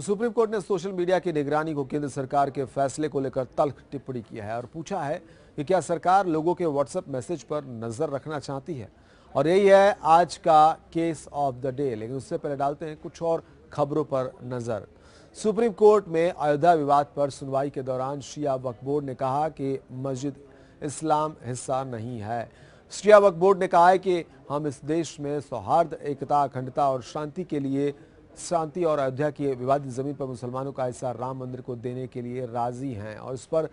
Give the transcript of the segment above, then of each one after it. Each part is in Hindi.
तो सुप्रीम कोर्ट ने सोशल मीडिया की निगरानी को केंद्र सरकार के फैसले को लेकर तल्ख टिप्पणी की है और पूछा है कि क्या सरकार लोगों के व्हाट्सएप मैसेज पर नज़र रखना चाहती है? और यही है आज का केस ऑफ़ द डे, लेकिन उससे पहले डालते हैं कुछ और खबरों पर नज़र। सुप्रीम कोर्ट में अयोध्या विवाद पर सुनवाई के दौरान शिया वक्फ बोर्ड ने कहा कि मस्जिद इस्लाम हिस्सा नहीं है। शिया वक्फ बोर्ड ने कहा है कि हम इस देश में सौहार्द, एकता, अखंडता और शांति के लिए शांति और अयोध्या की विवादित ज़मीन पर मुसलमानों का हिस्सा राम मंदिर को देने के लिए राज़ी हैं और इस पर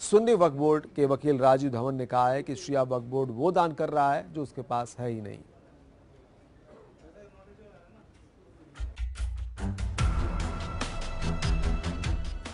सुन्नी वक्फ बोर्ड के वकील राजीव धवन ने कहा है कि शिया वक्फ बोर्ड वो दान कर रहा है जो उसके पास है ही नहीं।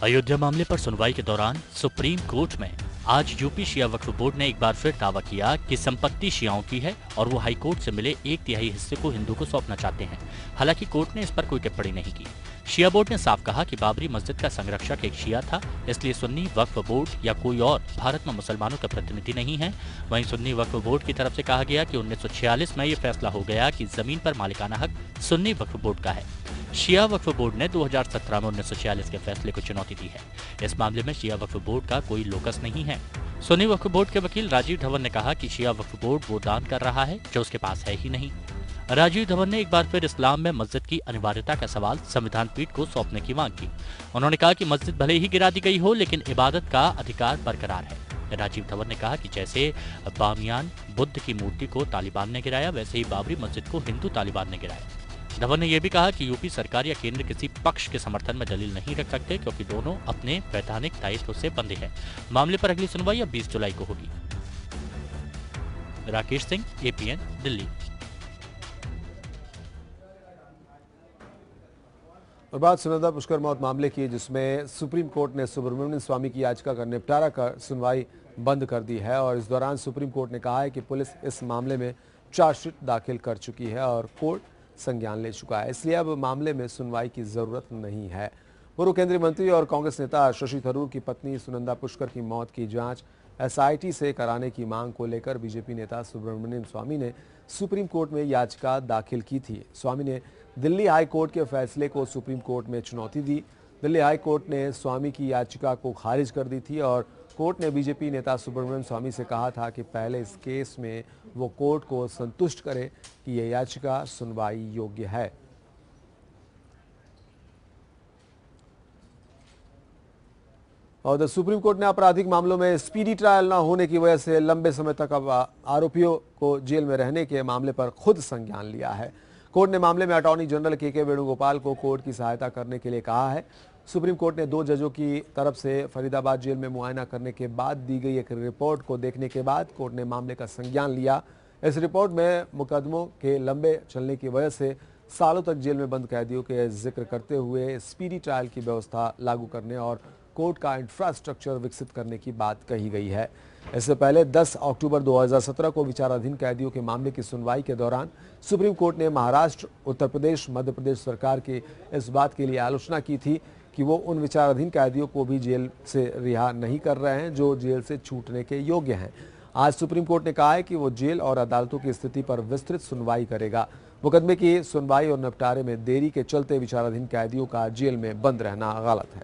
अयोध्या मामले पर सुनवाई के दौरान सुप्रीम कोर्ट में आज यूपी शिया वक्फ बोर्ड ने एक बार फिर दावा किया कि संपत्ति शियाओं की है और वो हाईकोर्ट से मिले एक तिहाई हिस्से को हिंदू को सौंपना चाहते हैं। हालाँकि कोर्ट ने इस पर कोई टिप्पणी नहीं की। शिया बोर्ड ने साफ़ कहा कि बाबरी मस्जिद का संरक्षक एक शिया था, इसलिए सुन्नी वक्फ बोर्ड या कोई और भारत में मुसलमानों का प्रतिनिधि नहीं है। वहीं सुन्नी वक्फ बोर्ड की तरफ़ से कहा गया कि 1946 में ये फैसला हो गया कि ज़मीन पर मालिकाना हक सुन्नी वक्फ बोर्ड का है। शिया वक्फ बोर्ड ने 2017 में उन्नीस सौ छियालीस के फैसले को चुनौती दी है। इस मामले में शिया वक्फ बोर्ड का कोई लोकस नहीं है। सुन्नी वक्फ बोर्ड के वकील राजीव धवन ने कहा कि शिया वक्फ बोर्ड वो दान कर रहा है, जो उसके पास है ही नहीं। राजीव धवन ने एक बार फिर इस्लाम में मस्जिद की अनिवार्यता का सवाल संविधान पीठ को सौंपने की मांग की। उन्होंने कहा कि मस्जिद भले ही गिरा दी गई हो, लेकिन इबादत का अधिकार बरकरार है। राजीव धवन ने कहा कि जैसे बामियान बुद्ध की मूर्ति को तालिबान ने गिराया, वैसे ही बाबरी मस्जिद को हिंदू तालिबान ने गिराया। धवन ने यह भी कहा कि यूपी सरकार या केंद्र किसी पक्ष के समर्थन में दलील नहीं रख सकते, क्योंकि दोनों अपने वैधानिक दायित्व से बंधे हैं। मामले पर अगली सुनवाई अब 20 जुलाई को होगी। राकेश सिंह एपीएन दिल्ली। और बात सुनंदा पुष्कर मौत मामले की, जिसमें सुप्रीम कोर्ट ने सुब्रमण्यम स्वामी की याचिका का निपटारा कर सुनवाई बंद कर दी है, और इस दौरान सुप्रीम कोर्ट ने कहा है कि पुलिस इस मामले में चार्जशीट दाखिल कर चुकी है, और कोर्ट संज्ञान ले चुका है। इसलिए अब मामले में सुनवाई की ज़रूरत नहीं है। पूर्व केंद्रीय मंत्री और कांग्रेस नेता शशि थरूर की पत्नी सुनंदा पुष्कर की मौत की जाँच एसआईटी से कराने की मांग को लेकर बीजेपी नेता सुब्रमण्यम स्वामी ने सुप्रीम कोर्ट में याचिका दाखिल की थी। स्वामी ने दिल्ली हाई कोर्ट के फैसले को सुप्रीम कोर्ट में चुनौती दी। दिल्ली हाई कोर्ट ने स्वामी की याचिका को खारिज कर दी थी और कोर्ट ने बीजेपी नेता सुब्रमण्यम स्वामी से कहा था कि पहले इस केस में वो कोर्ट को संतुष्ट करे कि यह याचिका सुनवाई योग्य है। और सुप्रीम कोर्ट ने आपराधिक मामलों में स्पीडी ट्रायल न होने की वजह से लंबे समय तक अब आरोपियों को जेल में रहने के मामले पर खुद संज्ञान लिया है। कोर्ट ने मामले में अटॉर्नी जनरल के के वेणुगोपाल को कोर्ट की सहायता करने के लिए कहा है। सुप्रीम कोर्ट ने दो जजों की तरफ़ से फरीदाबाद जेल में मुआयना करने के बाद दी गई एक रिपोर्ट को देखने के बाद कोर्ट ने मामले का संज्ञान लिया। इस रिपोर्ट में मुकदमों के लंबे चलने की वजह से सालों तक जेल में बंद कैदियों के ज़िक्र करते हुए स्पीडी ट्रायल की व्यवस्था लागू करने और कोर्ट का इंफ्रास्ट्रक्चर विकसित करने की बात कही गई है। इससे पहले 10 अक्टूबर 2017 को विचाराधीन कैदियों के मामले की सुनवाई के दौरान सुप्रीम कोर्ट ने महाराष्ट्र, उत्तर प्रदेश, मध्य प्रदेश सरकार की इस बात के लिए आलोचना की थी कि वो उन विचाराधीन कैदियों को भी जेल से रिहा नहीं कर रहे हैं, जो जेल से छूटने के योग्य हैं। आज सुप्रीम कोर्ट ने कहा है कि वो जेल और अदालतों की स्थिति पर विस्तृत सुनवाई करेगा। मुकदमे की सुनवाई और निपटारे में देरी के चलते विचाराधीन कैदियों का जेल में बंद रहना गलत है।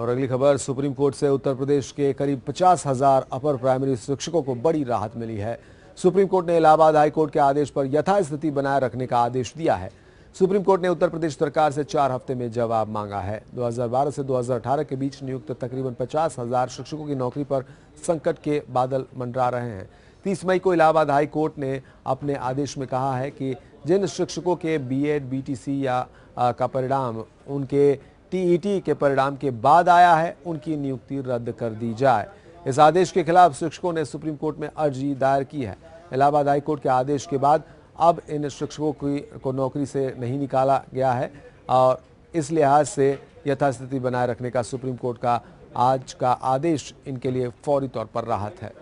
और अगली खबर, सुप्रीम कोर्ट से उत्तर प्रदेश के करीब पचास हज़ार अपर प्राइमरी शिक्षकों को बड़ी राहत मिली है। सुप्रीम कोर्ट ने इलाहाबाद हाईकोर्ट के आदेश पर यथास्थिति बनाए रखने का आदेश दिया है। सुप्रीम कोर्ट ने उत्तर प्रदेश सरकार से चार हफ़्ते में जवाब मांगा है। 2012 से 2018 के बीच नियुक्त तकरीबन पचास हज़ार शिक्षकों की नौकरी पर संकट के बादल मंडरा रहे हैं। तीस मई को इलाहाबाद हाई कोर्ट ने अपने आदेश में कहा है कि जिन शिक्षकों के बीएड बीटीसी या आ, का परिणाम उनके टीईटी के परिणाम के बाद आया है उनकी नियुक्ति रद्द कर दी जाए। इस आदेश के खिलाफ शिक्षकों ने सुप्रीम कोर्ट में अर्जी दायर की है। इलाहाबाद हाईकोर्ट के आदेश के बाद अब इन शिक्षकों की, को नौकरी से नहीं निकाला गया है और इस लिहाज से यथास्थिति बनाए रखने का सुप्रीम कोर्ट का आज का आदेश इनके लिए फौरी तौर पर राहत है।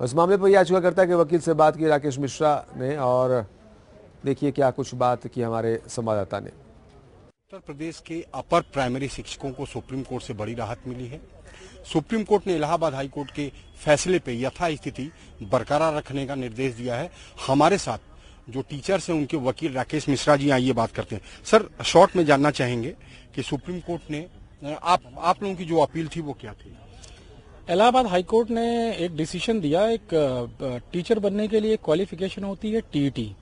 इस मामले पर याचिकाकर्ता के वकील से बात की राकेश मिश्रा ने और देखिए क्या कुछ बात की हमारे संवाददाता ने। उत्तर प्रदेश के अपर प्राइमरी शिक्षकों को सुप्रीम कोर्ट से बड़ी राहत मिली है। सुप्रीम कोर्ट ने इलाहाबाद हाई कोर्ट के फैसले पे यथा स्थिति बरकरार रखने का निर्देश दिया है। हमारे साथ जो टीचर्स हैं, उनके वकील राकेश मिश्रा जी, आइए बात करते हैं। सर, शॉर्ट में जानना चाहेंगे कि सुप्रीम कोर्ट ने, आप आप लोगों की जो अपील थी वो क्या थी? इलाहाबाद हाई कोर्ट ने एक डिसीज़न दिया, एक टीचर बनने के लिए क्वालिफिकेशन होती है टीईटी।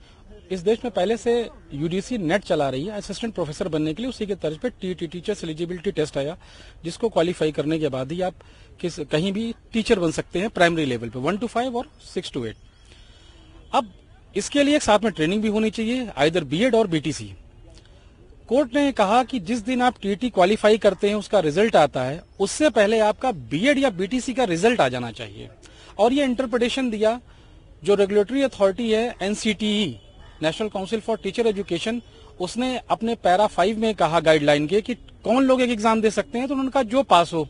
इस देश में पहले से यूडीसी नेट चला रही है। असिस्टेंट प्रोफेसर बनने के लिए उसी के तर्ज पे टीईटी टीचर्स एलिजिबिलिटी टेस्ट आया, जिसको क्वालिफाई करने के बाद ही आप किस, कहीं भी टीचर बन सकते हैं प्राइमरी लेवल पे वन टू फाइव और सिक्स टू एट अब इसके लिए साथ में ट्रेनिंग भी होनी चाहिए आइदर बीएड और बीटीसी कोर्ट ने कहा कि जिस दिन आप टीटी क्वालिफाई करते हैं, उसका रिज़ल्ट आता है, उससे पहले आपका बीएड या बीटीसी का रिज़ल्ट आ जाना चाहिए। और ये इंटरप्रिटेशन दिया जो रेगुलेटरी अथॉरिटी है NCTE national council for teacher education उसने अपने पैरा फाइव में कहा गाइडलाइन के कि कौन लोग एक एग्ज़ाम दे सकते हैं? तो उन्होंने कहा, जो पास हो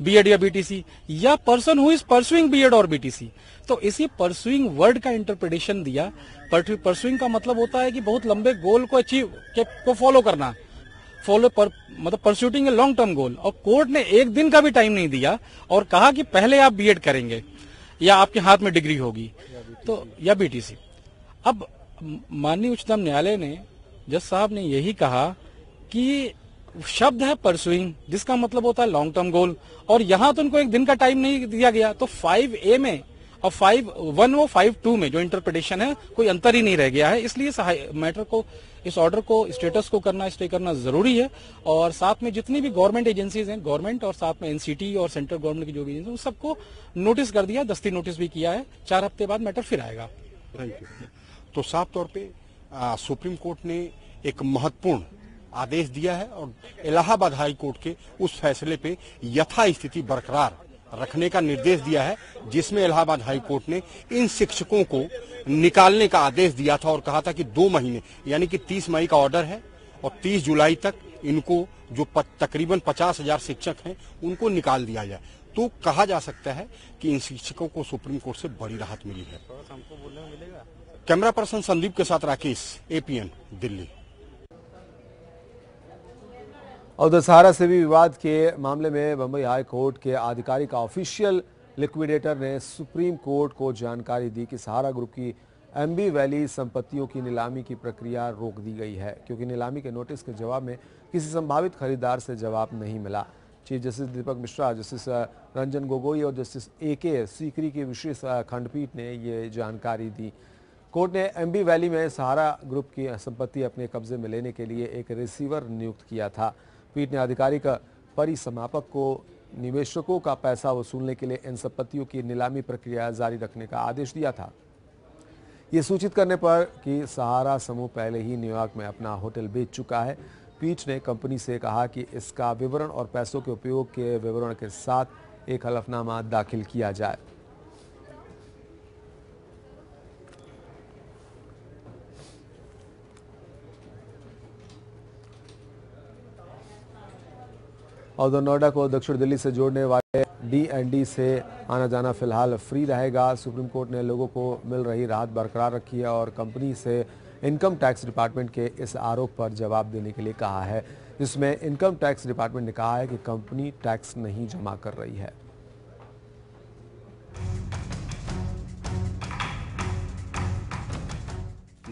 बीएड या बीटीसी या person who is pursuing BEd और बीटीसी तो इसी परसुइंग वर्ड का इंटरप्रिटेशन दिया। परसुइंग का मतलब होता है कि बहुत लंबे गोल को अचीव को फॉलो करना। फॉलो पर मतलब परस्यूटिंग ए लॉन्ग टर्म गोल और कोर्ट ने एक दिन का भी टाइम नहीं दिया और कहा कि पहले आप बीएड करेंगे, या आपके हाथ में डिग्री होगी तो या बीटीसी अब माननीय उच्चतम न्यायालय ने जज साहब ने यही कहा कि शब्द है परसुइंग जिसका मतलब होता है लॉन्ग टर्म गोल और यहाँ तो उनको एक दिन का टाइम नहीं दिया गया। तो फाइव ए में और फाइव वन वो फाइव टू में जो इंटरप्रिटेशन है, कोई अंतर ही नहीं रह गया है। इसलिए मैटर को, इस ऑर्डर को स्टेटस को करना स्टे करना ज़रूरी है। और साथ में जितनी भी गवर्नमेंट एजेंसीज हैं गवर्नमेंट और साथ में एनसीटी और सेंट्रल गवर्नमेंट की जो भी एजेंसी सबको नोटिस कर दिया, दस्ती नोटिस भी किया है। चार हफ़्ते बाद मैटर फिर आएगा। थैंक यू तो साफ़ तौर पे सुप्रीम कोर्ट ने एक महत्वपूर्ण आदेश दिया है और इलाहाबाद हाई कोर्ट के उस फैसले पे यथा स्थिति बरकरार रखने का निर्देश दिया है, जिसमें इलाहाबाद हाई कोर्ट ने इन शिक्षकों को निकालने का आदेश दिया था और कहा था कि दो महीने, यानी कि 30 मई का ऑर्डर है और 30 जुलाई तक इनको जो तकरीबन पचास हज़ार शिक्षक हैं, उनको निकाल दिया जाए। तो कहा जा सकता है कि इन शिक्षकों को सुप्रीम कोर्ट से बड़ी राहत मिली है। कैमरा पर्सन संदीप के साथ राकेश एपीएन दिल्ली। और दशहरा से भी विवाद के मामले में बंबई हाई कोर्ट के आधिकारिक ऑफिशियल लिक्विडेटर ने सुप्रीम कोर्ट को जानकारी दी कि सहारा ग्रुप की एमबी वैली संपत्तियों की नीलामी की प्रक्रिया रोक दी गई है, क्योंकि नीलामी के नोटिस के जवाब में किसी संभावित खरीदार से जवाब नहीं मिला। Chief justice Deepak Mishra, justice Ranjan Gogoi और जस्टिस ए के सीकरी की विशेष खंडपीठ ने ये जानकारी दी। कोर्ट ने एमबी वैली में सहारा ग्रुप की संपत्ति अपने कब्जे में लेने के लिए एक रिसीवर नियुक्त किया था। पीठ ने आधिकारिक परिसमापक को, निवेशकों का पैसा वसूलने के लिए इन संपत्तियों की नीलामी प्रक्रिया जारी रखने का आदेश दिया था। ये सूचित करने पर कि सहारा समूह पहले ही न्यूयॉर्क में अपना होटल बेच चुका है। पीठ ने कंपनी से कहा कि इसका विवरण और पैसों के उपयोग के विवरण के साथ एक हलफनामा दाखिल किया जाए। और उधर नोएडा को दक्षिण दिल्ली से जोड़ने वाले डी एंड डी से आना जाना फ़िलहाल फ्री रहेगा। सुप्रीम कोर्ट ने लोगों को मिल रही राहत बरकरार रखी है और कंपनी से इनकम टैक्स डिपार्टमेंट के इस आरोप पर जवाब देने के लिए कहा है, जिसमें इनकम टैक्स डिपार्टमेंट ने कहा है कि कंपनी टैक्स नहीं जमा कर रही है।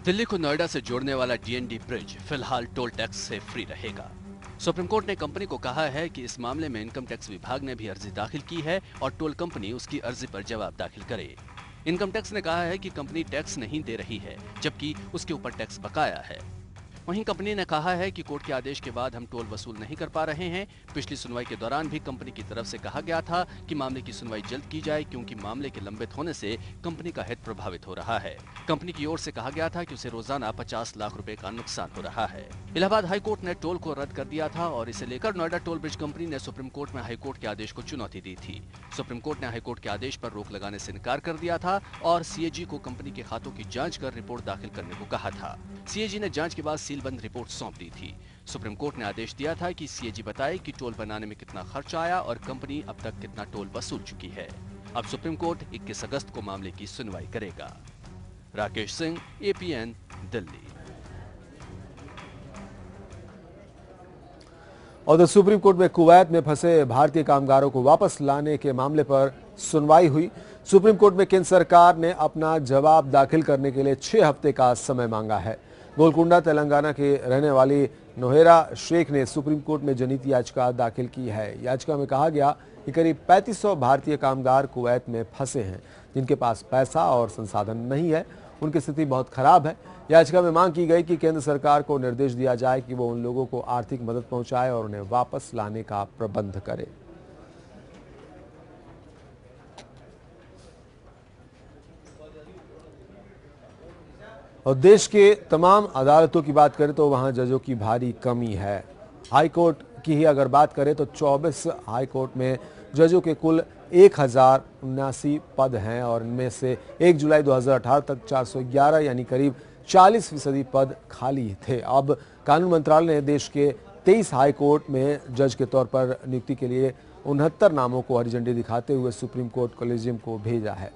दिल्ली को नोएडा से जोड़ने वाला डीएनडी ब्रिज फ़िलहाल टोल टैक्स से फ्री रहेगा। सुप्रीम कोर्ट ने कंपनी को कहा है कि इस मामले में इनकम टैक्स विभाग ने भी अर्जी दाखिल की है और टोल कंपनी उसकी अर्जी पर जवाब दाखिल करे। इनकम टैक्स ने कहा है कि कंपनी टैक्स नहीं दे रही है, जबकि उसके ऊपर टैक्स बकाया है। वहीं कंपनी ने कहा है कि कोर्ट के आदेश के बाद हम टोल वसूल नहीं कर पा रहे हैं। पिछली सुनवाई के दौरान भी कंपनी की तरफ़ से कहा गया था कि मामले की सुनवाई जल्द की जाए क्योंकि मामले के लंबित होने से कंपनी का हित प्रभावित हो रहा है। कंपनी की ओर से कहा गया था कि उसे रोज़ाना 50 लाख रूपए का नुकसान हो रहा है। इलाहाबाद हाईकोर्ट ने टोल को रद्द कर दिया था और इसे लेकर नोएडा टोल ब्रिज कंपनी ने सुप्रीम कोर्ट में हाईकोर्ट के आदेश को चुनौती दी थी। सुप्रीम कोर्ट ने हाईकोर्ट के आदेश पर रोक लगाने से इनकार कर दिया था और सीएजी को कंपनी के खातों की जाँच कर रिपोर्ट दाखिल करने को कहा था। सीएजी ने जाँच के बाद सीलबंद रिपोर्ट सौंप दी थी। सुप्रीम कोर्ट ने आदेश दिया था कि सीएजी बताए कि टोल बनाने में कितना खर्च आया और कंपनी अब तक कितना टोल वसूल चुकी है। अब सुप्रीम कोर्ट 21 अगस्त को मामले की सुनवाई करेगा। राकेश सिंह एपीएन दिल्ली। और द सुप्रीम कोर्ट में कुवैत में फंसे भारतीय कामगारों को वापस लाने के मामले पर सुनवाई हुई, सुप्रीम कोर्ट में केंद्र सरकार ने अपना जवाब दाखिल करने के लिए छह हफ़्ते का समय मांगा है। गोलकुंडा, तेलंगाना के रहने वाली नोहेरा शेख ने सुप्रीम कोर्ट में जनहित याचिका दाखिल की है। याचिका में कहा गया कि करीब 3500 भारतीय कामगार कुवैत में फंसे हैं, जिनके पास पैसा और संसाधन नहीं है। उनकी स्थिति बहुत खराब है। याचिका में मांग की गई कि केंद्र सरकार को निर्देश दिया जाए कि वो उन लोगों को आर्थिक मदद पहुँचाए और उन्हें वापस लाने का प्रबंध करे। और देश के तमाम अदालतों की बात करें तो वहाँ जजों की भारी कमी है। हाई कोर्ट की ही अगर बात करें तो 24 हाई कोर्ट में जजों के कुल एक हज़ार उन्यासी पद हैं और इनमें से 1 जुलाई 2018 तक 411 यानी करीब 40 फ़ीसदी पद खाली थे। अब कानून मंत्रालय ने देश के 23 हाई कोर्ट में जज के तौर पर नियुक्ति के लिए उनहत्तर नामों को हरी झंडी दिखाते हुए सुप्रीम कोर्ट कॉलेजियम को भेजा है।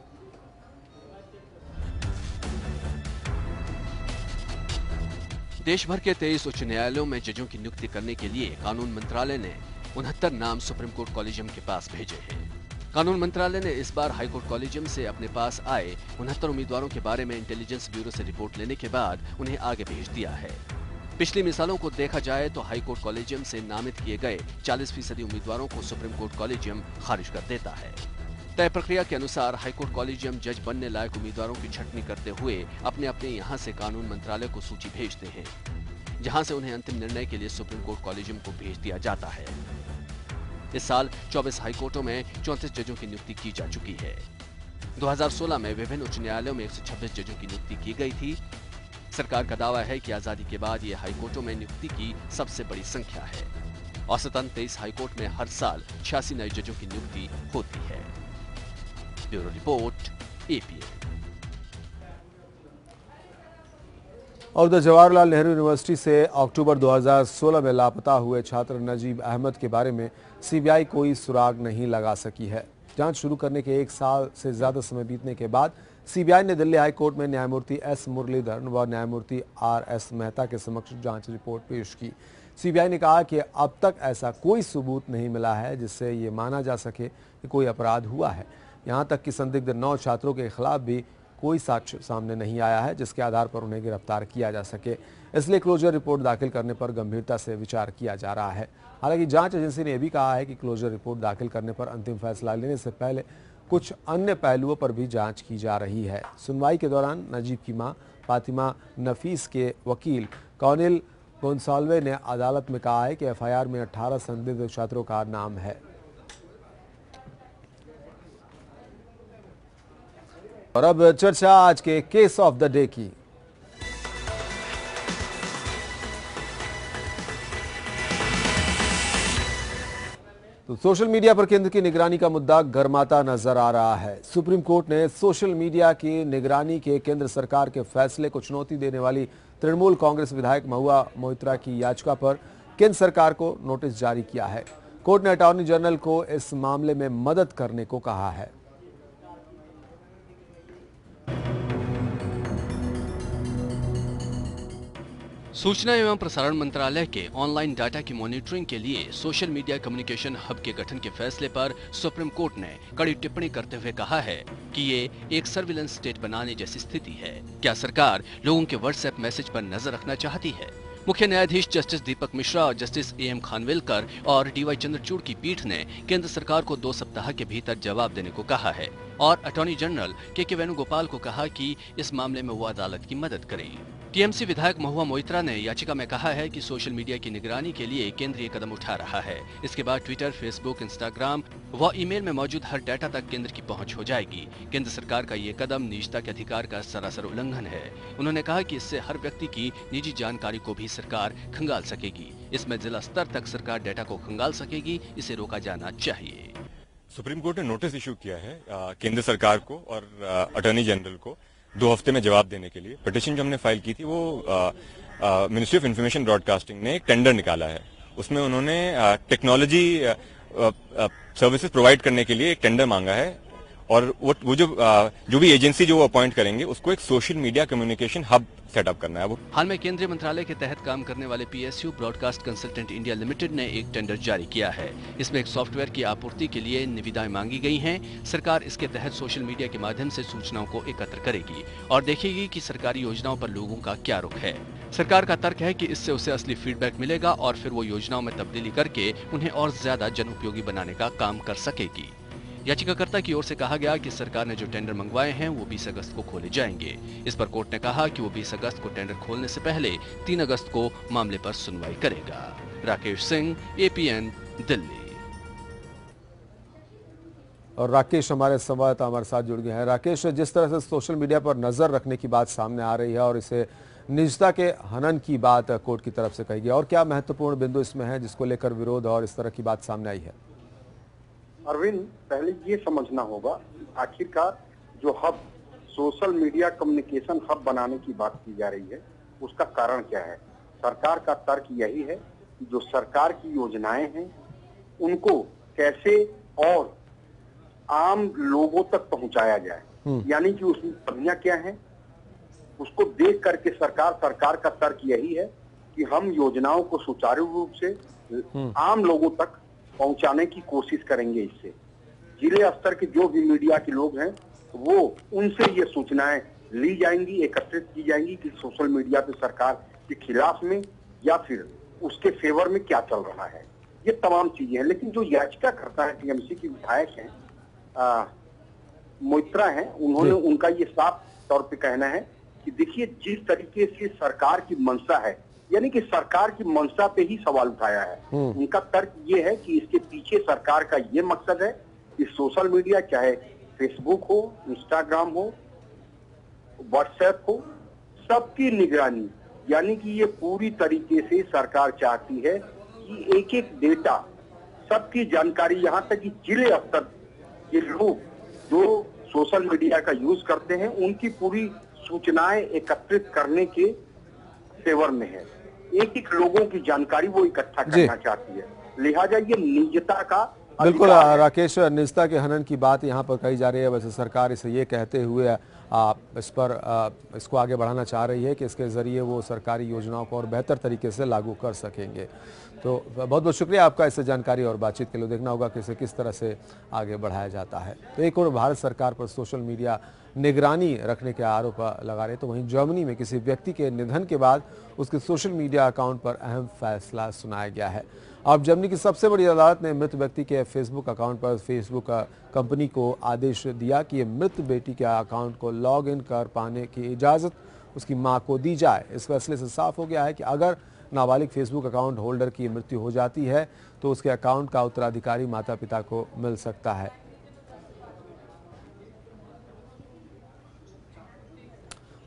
देश भर के तेईस उच्च न्यायालयों में जजों की नियुक्ति करने के लिए कानून मंत्रालय ने उनहत्तर नाम सुप्रीम कोर्ट कॉलेजियम के पास भेजे हैं। कानून मंत्रालय ने इस बार हाईकोर्ट कॉलेजियम से अपने पास आए उनहत्तर उम्मीदवारों के बारे में इंटेलिजेंस ब्यूरो से रिपोर्ट लेने के बाद उन्हें आगे भेज दिया है। पिछली मिसालों को देखा जाए तो हाईकोर्ट कॉलेजियम से नामित किए गए 40 फ़ीसदी उम्मीदवारों को सुप्रीम कोर्ट कॉलेजियम खारिज कर देता है। तय प्रक्रिया के अनुसार हाईकोर्ट कॉलेजियम जज बनने लायक उम्मीदवारों की छटनी करते हुए अपने अपने यहाँ से कानून मंत्रालय को सूची भेजते हैं, जहाँ से उन्हें अंतिम निर्णय के लिए सुप्रीम कोर्ट कॉलेजियम को भेज दिया जाता है। इस साल 24 हाईकोर्टों में चौंतीस जजों की नियुक्ति की जा चुकी है। 2016 में विभिन्न उच्च न्यायालयों में 126 जजों की नियुक्ति की गई थी। सरकार का दावा है कि आज़ादी के बाद ये हाईकोर्टों में नियुक्ति की सबसे बड़ी संख्या है। औसतन तेईस हाईकोर्ट में हर साल छियासी नए जजों की नियुक्ति होती है। ब्यूरो रिपोर्ट एपीएन और द जवाहरलाल नेहरू यूनिवर्सिटी से अक्टूबर 2016 में लापता हुए छात्र नजीब अहमद के बारे में सीबीआई कोई सुराग नहीं लगा सकी है। जाँच शुरू करने के एक साल से ज़्यादा समय बीतने के बाद सीबीआई ने दिल्ली हाई कोर्ट में न्यायमूर्ति एस मुरलीधरन व न्यायमूर्ति आर एस मेहता के समक्ष जाँच रिपोर्ट पेश की। सीबीआई ने कहा कि अब तक ऐसा कोई सबूत नहीं मिला है जिससे ये माना जा सके कि कोई अपराध हुआ है। यहाँ तक कि संदिग्ध नौ छात्रों के खिलाफ भी कोई साक्ष्य सामने नहीं आया है, जिसके आधार पर उन्हें गिरफ़्तार किया जा सके। इसलिए क्लोजर रिपोर्ट दाखिल करने पर गंभीरता से विचार किया जा रहा है। हालाँकि जाँच एजेंसी ने यह भी कहा है कि क्लोजर रिपोर्ट दाखिल करने पर अंतिम फैसला लेने से पहले कुछ अन्य पहलुओं पर भी जाँच की जा रही है। सुनवाई के दौरान नजीब की माँ फातिमा नफीस के वकील कौनिल गोन्साल्वे ने अदालत में कहा है कि एफआईआर में 18 संदिग्ध छात्रों का नाम है। और अब चर्चा आज के केस ऑफ़ द डे की। तो सोशल मीडिया पर केंद्र की निगरानी का मुद्दा गर्माता नज़र आ रहा है। सुप्रीम कोर्ट ने सोशल मीडिया की निगरानी के केंद्र सरकार के फैसले को चुनौती देने वाली तृणमूल कांग्रेस विधायक महुआ मोहित्रा की याचिका पर केंद्र सरकार को नोटिस जारी किया है। कोर्ट ने अटॉर्नी जनरल को इस मामले में मदद करने को कहा है। सूचना एवं प्रसारण मंत्रालय के ऑनलाइन डाटा की मॉनिटरिंग के लिए सोशल मीडिया कम्युनिकेशन हब के गठन के फैसले पर सुप्रीम कोर्ट ने कड़ी टिप्पणी करते हुए कहा है कि ये एक सर्विलेंस स्टेट बनाने जैसी स्थिति है। क्या सरकार लोगों के व्हाट्सएप मैसेज पर नज़र रखना चाहती है? मुख्य न्यायाधीश जस्टिस दीपक मिश्रा और जस्टिस ए एम खानविलकर और डीवाई चंद्रचूड़ की पीठ ने केंद्र सरकार को दो सप्ताह के भीतर जवाब देने को कहा है और अटॉर्नी जनरल के के वेणुगोपाल को कहा कि इस मामले में वो अदालत की मदद करें। टीएमसी विधायक महुआ मोइत्रा ने याचिका में कहा है कि सोशल मीडिया की निगरानी के लिए केंद्रीय कदम उठा रहा है। इसके बाद ट्विटर, फेसबुक, इंस्टाग्राम व ईमेल में मौजूद हर डाटा तक केंद्र की पहुँच हो जाएगी। केंद्र सरकार का ये कदम निजता के अधिकार का सरासर उल्लंघन है। उन्होंने कहा कि इससे हर व्यक्ति की निजी जानकारी को भी सरकार खंगाल सकेगी। इसमें जिला स्तर तक सरकार डाटा को खंगाल सकेगी, इसे रोका जाना चाहिए। सुप्रीम कोर्ट ने नोटिस इशू किया है केंद्र सरकार को और अटॉर्नी जनरल को। दो हफ़्ते में जवाब देने के लिए। पटिशन जो हमने फ़ाइल की थी, वो मिनिस्ट्री ऑफ़ इंफॉर्मेशन ब्रॉडकास्टिंग ने एक टेंडर निकाला है। उसमें उन्होंने टेक्नोलॉजी सर्विसेज़ प्रोवाइड करने के लिए एक टेंडर मांगा है। और वो वो जो आ, जो भी एजेंसी जो वो अपॉइंट करेंगे उसको एक social media communication hub set up करना है। वो हाल में केंद्रीय मंत्रालय के तहत काम करने वाले PSU broadcast consultant India limited ने एक टेंडर जारी किया है। इसमें एक सॉफ्टवेयर की आपूर्ति के लिए निविदाएँ मांगी गई हैं। सरकार इसके तहत सोशल मीडिया के माध्यम से सूचनाओं को एकत्र करेगी और देखेगी कि सरकारी योजनाओं पर लोगों का क्या रुख है। सरकार का तर्क है कि इससे उसे असली फीडबैक मिलेगा और फिर वो योजनाओं में तब्दीली करके उन्हें और ज़्यादा जन बनाने का काम कर सकेगी। याचिकाकर्ता की ओर से कहा गया कि सरकार ने जो टेंडर मंगवाए हैं, वो 20 अगस्त को खोले जाएँगे। इस पर कोर्ट ने कहा कि वो 20 अगस्त को टेंडर खोलने से पहले 3 अगस्त को मामले पर सुनवाई करेगा। राकेश सिंह एपीएन दिल्ली। और राकेश, हमारे संवाददाता हमारे साथ जुड़ गए हैं। राकेश, जिस तरह से सोशल मीडिया पर नज़र रखने की बात सामने आ रही है और इसे निजता के हनन की बात कोर्ट की तरफ़ से कही गई और क्या महत्वपूर्ण बिंदु इसमें है जिसको लेकर विरोध और इस तरह की बात सामने आई है? अरविंद पहले ये समझना होगा आखिरकार जो hub social media communication hub बनाने की बात की जा रही है उसका कारण क्या है? सरकार का तर्क यही है कि जो सरकार की योजनाएँ हैं उनको कैसे और आम लोगों तक पहुँचाया जाए। यानी कि उसमें कमियाँ क्या है? उसको देख करके सरकार सरकार का तर्क यही है कि हम योजनाओं को सुचारू रूप से आम लोगों तक पहुँचाने की कोशिश करेंगे इससे। ज़िले स्तर के जो भी मीडिया के लोग हैं वो उनसे ये सूचनाएँ ली जाएँगी एकत्रित की जाएँगी कि सोशल मीडिया पे सरकार के खिलाफ में या फिर उसके फेवर में क्या चल रहा है। ये तमाम चीज़ें हैं लेकिन जो याचिका करता है टीएमसी की विधायक हैं मोइत्रा हैं उन्होंने उनका ये साफ़ तौर पे कहना है कि देखिए जिस तरीके से सरकार की मंशा है यानी कि सरकार की मंशा पे ही सवाल उठाया है। उनका तर्क ये है कि इसके पीछे सरकार का ये मकसद है कि सोशल मीडिया चाहे फेसबुक हो इंस्टाग्राम हो व्हाट्सएप हो सबकी निगरानी यानी कि ये पूरी तरीके से सरकार चाहती है कि एक एक डेटा सबकी जानकारी यहाँ तक कि ज़िले स्तर के लोग जो सोशल मीडिया का यूज़ करते हैं उनकी पूरी सूचनाएँ एकत्रित करने के फेवर में है। एक एक लोगों की जानकारी वो इकट्ठा करना चाहती है। लिहाजा ये निजता का बिल्कुल राकेश निजता के हनन की बात यहाँ पर कही जा रही है। वैसे सरकार इसे ये कहते हुए आप इस पर आ, इसको आगे बढ़ाना चाह रही है कि इसके ज़रिए वो सरकारी योजनाओं को और बेहतर तरीके से लागू कर सकेंगे। तो बहुत बहुत शुक्रिया आपका इससे जानकारी और बातचीत के लिए। देखना होगा कि इसे किस तरह से आगे बढ़ाया जाता है। तो एक और भारत सरकार पर सोशल मीडिया निगरानी रखने के आरोप लगा रहे तो वहीं जर्मनी में किसी व्यक्ति के निधन के बाद उसके सोशल मीडिया अकाउंट पर अहम फैसला सुनाया गया है। अब जर्मनी की सबसे बड़ी अदालत ने मृत व्यक्ति के फेसबुक अकाउंट पर फेसबुक कंपनी को आदेश दिया कि मृत बेटी के अकाउंट को लॉग इन कर पाने की इजाज़त उसकी माँ को दी जाए। इस फैसले से साफ़ हो गया है कि अगर नाबालिग फेसबुक अकाउंट होल्डर की मृत्यु हो जाती है तो उसके अकाउंट का उत्तराधिकारी माता पिता को मिल सकता है।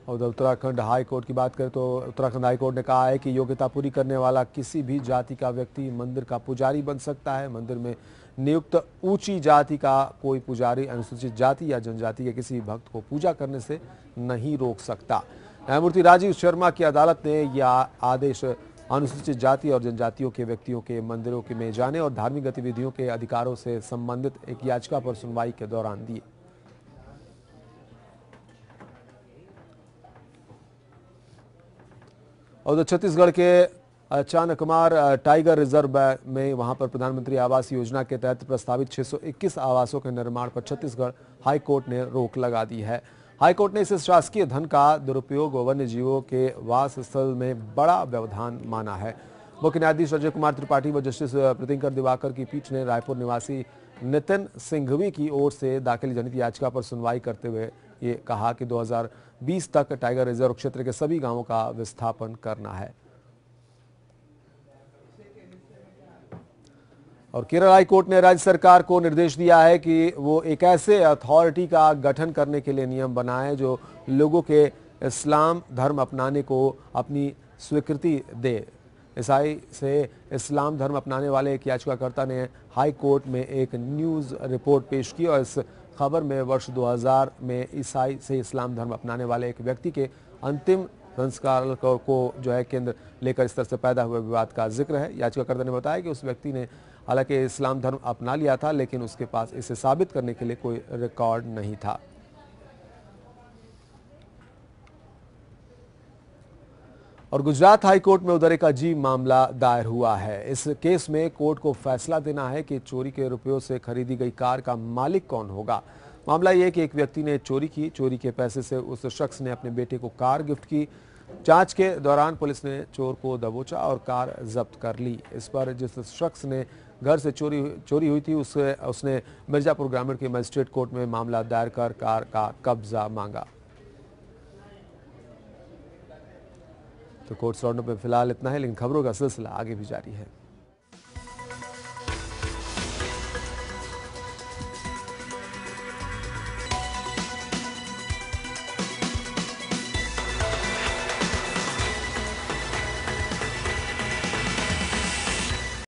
और उत्तराखंड हाई कोर्ट की बात करें तो उत्तराखंड हाई कोर्ट ने कहा है कि योग्यता पूरी करने वाला किसी भी जाति का व्यक्ति मंदिर का पुजारी बन सकता है। मंदिर में नियुक्त ऊँची जाति का कोई पुजारी, अनुसूचित जाति या जनजाति के किसी भक्त को पूजा करने से नहीं रोक सकता। न्यायमूर्ति राजीव शर्मा की अदालत ने यह आदेश अनुसूचित जाति और जनजातियों के व्यक्तियों के मंदिरों के में जाने और धार्मिक गतिविधियों के अधिकारों से संबंधित एक याचिका पर सुनवाई के दौरान दिए। और छत्तीसगढ़ के चाणकमार टाइगर रिज़र्व में वहाँ पर प्रधानमंत्री आवास योजना के तहत प्रस्तावित 621 आवासों के निर्माण पर छत्तीसगढ़ हाई कोर्ट ने रोक लगा दी है। हाई कोर्ट ने इसे शासकीय धन का दुरुपयोग वन्य जीवों के वास स्थल में बड़ा व्यवधान माना है। मुख्य न्यायाधीश अजय कुमार त्रिपाठी व जस्टिस प्रीतिंकर दिवाकर की पीठ ने रायपुर निवासी नितिन सिंघवी की ओर से दाखिल जनित याचिका पर सुनवाई करते हुए ये कहा कि 2020 तक टाइगर रिज़र्व क्षेत्र के सभी गाँवों का विस्थापन करना है। और केरल हाई कोर्ट ने राज्य सरकार को निर्देश दिया है कि वो एक ऐसे अथॉरिटी का गठन करने के लिए नियम बनाए जो लोगों के इस्लाम धर्म अपनाने को अपनी स्वीकृति दे। ईसाई से इस्लाम धर्म अपनाने वाले एक याचिकाकर्ता ने हाई कोर्ट में एक न्यूज़ रिपोर्ट पेश की और इस खबर में वर्ष 2000 में ईसाई से इस्लाम धर्म अपनाने वाले एक व्यक्ति के अंतिम संस्कार को, जो है केंद्र लेकर इस तरह से पैदा हुए विवाद का ज़िक्र है। याचिकाकर्ता ने बताया कि उस व्यक्ति ने हालाँकि इस्लाम धर्म अपना लिया था लेकिन उसके पास इसे साबित करने के लिए कोई रिकॉर्ड नहीं था। और गुजरात हाई कोर्ट में उधर एक अजीब मामला दायर हुआ है। इस केस में कोर्ट को फैसला देना है कि चोरी के रुपयों से खरीदी गई कार का मालिक कौन होगा। मामला यह कि एक व्यक्ति ने चोरी की, चोरी के पैसे से उस शख्स ने अपने बेटे को कार गिफ्ट की। जाँच के दौरान पुलिस ने चोर को दबोचा और कार जब्त कर ली। इस पर जिस शख्स ने घर से चोरी चोरी हुई थी उसे उसने मिर्जापुर ग्रामीण के मजिस्ट्रेट कोर्ट में मामला दायर कर कार का कब्जा मांगा। तो कोर्ट्स राउंड में फ़िलहाल इतना है, लेकिन खबरों का सिलसिला आगे भी जारी है।